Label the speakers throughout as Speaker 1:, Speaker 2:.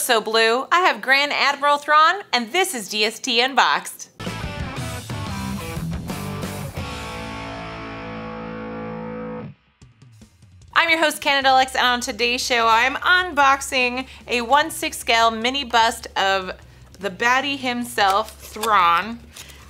Speaker 1: look so blue. I have Grand Admiral Thrawn, and this is DST Unboxed. I'm your host, Cannon Doll-X, and on today's show, I'm unboxing a 1-6 scale mini bust of the baddie himself, Thrawn.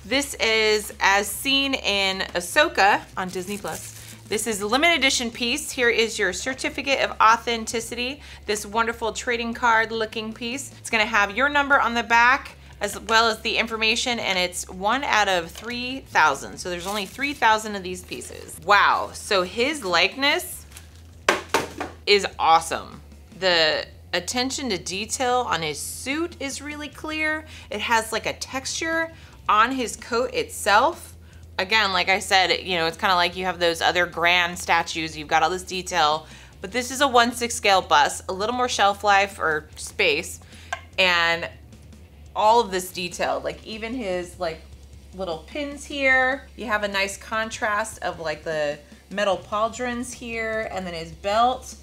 Speaker 1: This is as seen in Ahsoka on Disney+. Plus. This is a limited edition piece. Here is your certificate of authenticity. This wonderful trading card looking piece. It's gonna have your number on the back as well as the information and it's one out of 3,000. So there's only 3,000 of these pieces. Wow, so his likeness is awesome. The attention to detail on his suit is really clear. It has like a texture on his coat itself. Again, like I said, you know, it's kind of like you have those other grand statues. You've got all this detail, but this is a 1-6 scale bust, a little more shelf life or space, and all of this detail, like even his like little pins here. You have a nice contrast of like the metal pauldrons here and then his belt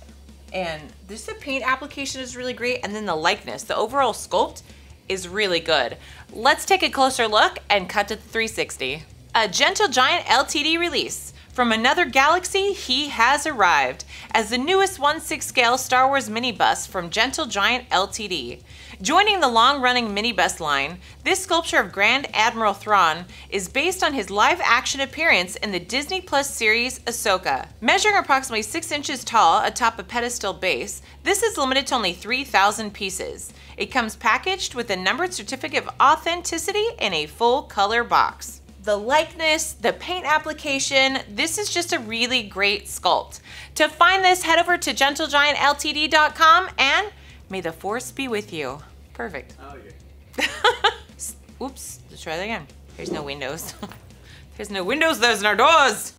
Speaker 1: and this the paint application is really great and then the likeness the overall sculpt is really good let's take a closer look and cut to the 360 a gentle giant ltd release from another galaxy, he has arrived as the newest 1-6 scale Star Wars mini bust from Gentle Giant LTD. Joining the long-running mini bust line, this sculpture of Grand Admiral Thrawn is based on his live-action appearance in the Disney Plus series Ahsoka. Measuring approximately 6 inches tall atop a pedestal base, this is limited to only 3,000 pieces. It comes packaged with a numbered certificate of authenticity in a full color box the likeness, the paint application. This is just a really great sculpt. To find this, head over to gentlegiantltd.com and may the force be with you. Perfect. Oh, yeah. Oops, let's try that again. There's no windows. there's no windows, there's no doors.